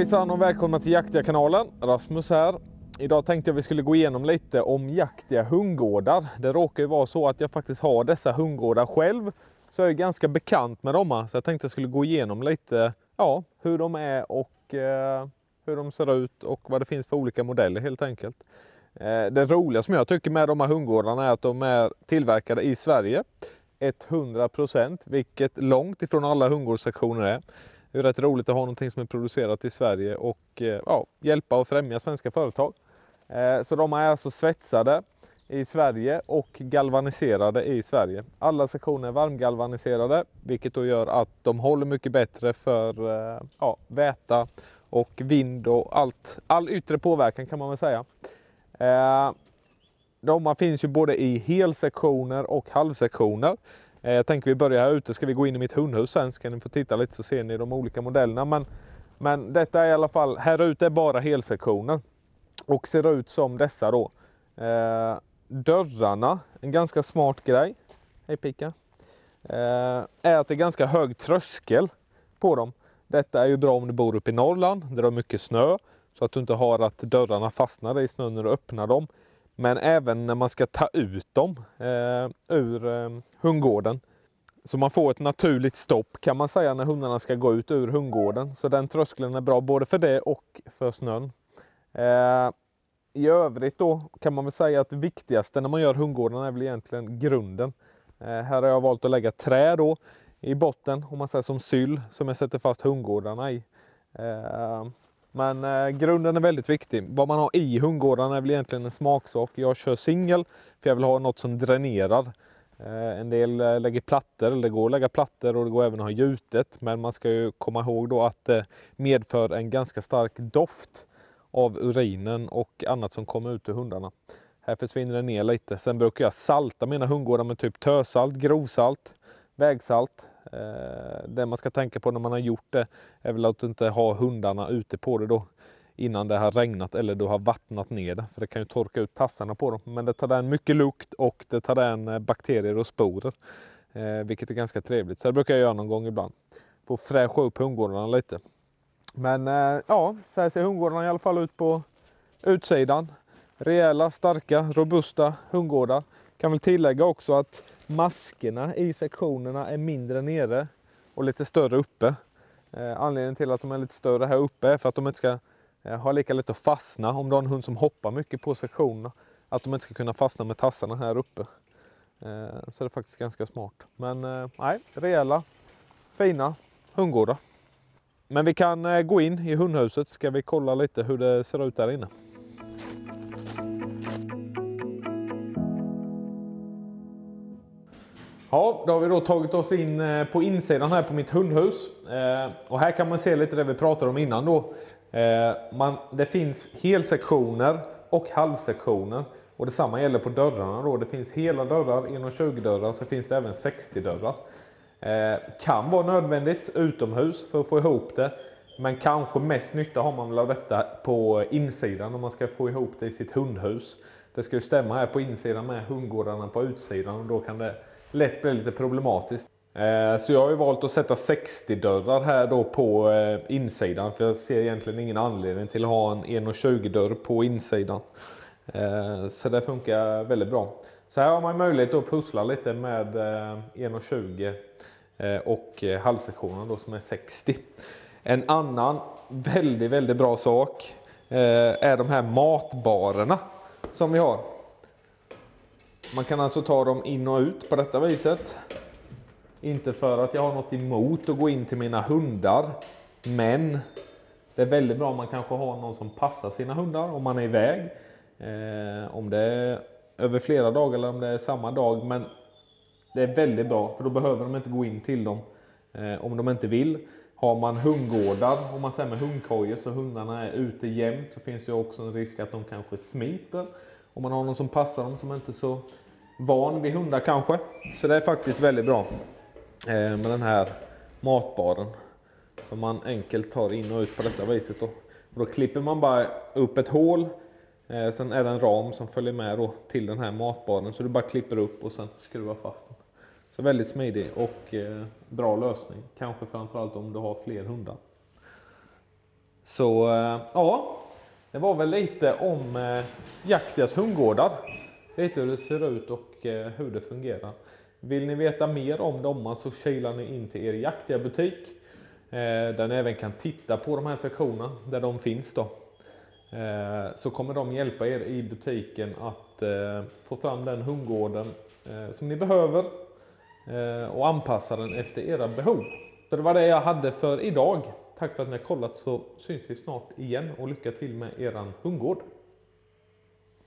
Hejsan och välkomna till Jaktiga-kanalen. Rasmus här. Idag tänkte jag vi skulle gå igenom lite om jaktiga hundgårdar. Det råkar ju vara så att jag faktiskt har dessa hundgårdar själv. Så jag är ganska bekant med dem. Så jag tänkte jag skulle gå igenom lite ja, hur de är och eh, hur de ser ut och vad det finns för olika modeller helt enkelt. Eh, det roliga som jag tycker med de här hundgårdarna är att de är tillverkade i Sverige. 100% vilket långt ifrån alla hundgårdssektioner är. Det är rätt roligt att ha någonting som är producerat i Sverige och eh, ja, hjälpa och främja svenska företag. Eh, så de är alltså svetsade i Sverige och galvaniserade i Sverige. Alla sektioner är varmgalvaniserade vilket då gör att de håller mycket bättre för eh, ja, väta och vind och allt, all yttre påverkan kan man väl säga. De finns ju både i helsektioner och halvsektioner. Eh, jag tänker vi börjar här ute, ska vi gå in i mitt hundhus sen så kan ni få titta lite så ser ni de olika modellerna. Men, men detta är i alla fall, här ute är bara helsektioner och ser ut som dessa då. Eh, dörrarna, en ganska smart grej, hej Pika, eh, är att det är ganska hög tröskel på dem. Detta är ju bra om du bor uppe i Norrland där det är mycket snö så att du inte har att dörrarna fastnar i snön när du öppnar dem. Men även när man ska ta ut dem eh, ur eh, hundgården. Så man får ett naturligt stopp kan man säga när hundarna ska gå ut ur hundgården. Så den tröskeln är bra både för det och för snön. Eh, I övrigt då kan man väl säga att det viktigaste när man gör hundgården är väl egentligen grunden. Eh, här har jag valt att lägga trä då i botten, om man säger som syll, som jag sätter fast hundgårdarna i. Eh, men eh, grunden är väldigt viktig. Vad man har i hundgårdarna är väl egentligen en smaksak. Jag kör singel för jag vill ha något som dränerar. Eh, en del eh, lägger plattor, eller det går att lägga plattor och det går även att ha gjutet. Men man ska ju komma ihåg då att det medför en ganska stark doft av urinen och annat som kommer ut ur hundarna. Här försvinner det ner lite. Sen brukar jag salta mina hundgårdar med typ tösalt, grovsalt, vägsalt Eh, det man ska tänka på när man har gjort det är väl att inte ha hundarna ute på det då innan det har regnat eller du har vattnat ner det. För det kan ju torka ut tassarna på dem. Men det tar den mycket lukt och det tar den eh, bakterier och sporer. Eh, vilket är ganska trevligt. Så det brukar jag göra någon gång ibland. Få fräscha upp hundgårdarna lite. Men ja, så här ser hundgårdarna i alla fall ut på utsidan. Rejäla, starka, robusta hundgårdar. Kan väl tillägga också att maskerna i sektionerna är mindre nere och lite större uppe. Eh, anledningen till att de är lite större här uppe är för att de inte ska eh, ha lika lätt att fastna om du har en hund som hoppar mycket på sektionerna. Att de inte ska kunna fastna med tassarna här uppe. Eh, så det är faktiskt ganska smart. Men nej, rejäla, fina hundgårdar. Men vi kan gå in i hundhuset ska vi kolla lite hur det ser ut där inne. Ja, då har vi då tagit oss in eh, på insidan här på mitt hundhus. Eh, och här kan man se lite det vi pratade om innan då. Eh, man, det finns helsektioner och halvsektioner. Och detsamma gäller på dörrarna då. Det finns hela dörrar, 1,20 dörrar, så finns det även 60 dörrar. Eh, kan vara nödvändigt utomhus för att få ihop det. Men kanske mest nytta har man väl av detta på insidan om man ska få ihop det i sitt hundhus. Det ska ju stämma här på insidan med hundgårdarna på utsidan och då kan det lätt blir lite problematiskt. Eh, så jag har ju valt att sätta 60 dörrar här då på eh, insidan för jag ser egentligen ingen anledning till att ha en 1,20 dörr på insidan. Eh, så det funkar väldigt bra. Så här har man möjlighet att pussla lite med 1,20 och halvsektionen då som är 60. En annan väldigt, väldigt bra sak är de här matbarerna som vi har. Man kan alltså ta dem in och ut på detta viset. Inte för att jag har något emot att gå in till mina hundar. Men det är väldigt bra om man kanske har någon som passar sina hundar om man är iväg. Eh, om det är över flera dagar eller om det är samma dag. Men det är väldigt bra för då behöver de inte gå in till dem eh, om de inte vill. Har man hundgårdar, om man säger med hundkojor så hundarna är ute jämt så finns det också en risk att de kanske smiter. Om man har någon som passar dem som inte är så van vid hundar kanske. Så det är faktiskt väldigt bra eh, med den här matbaren. Som man enkelt tar in och ut på detta viset. Då, och då klipper man bara upp ett hål. Eh, sen är det en ram som följer med då till den här matbaren. Så du bara klipper upp och sen skruvar fast den. Så väldigt smidig och eh, bra lösning. Kanske framförallt om du har fler hundar. Så eh, ja, det var väl lite om eh, Jaktias hundgårdar. Lite hur det ser ut och eh, hur det fungerar. Vill ni veta mer om dem så kilar ni in till er Jaktiga butik. Eh, där ni även kan titta på de här sektionerna där de finns då. Eh, så kommer de hjälpa er i butiken att eh, få fram den hundgården som ni behöver och anpassa den efter era behov. Så det var det jag hade för idag. Tack för att ni har kollat så syns vi snart igen och lycka till med eran hundgård.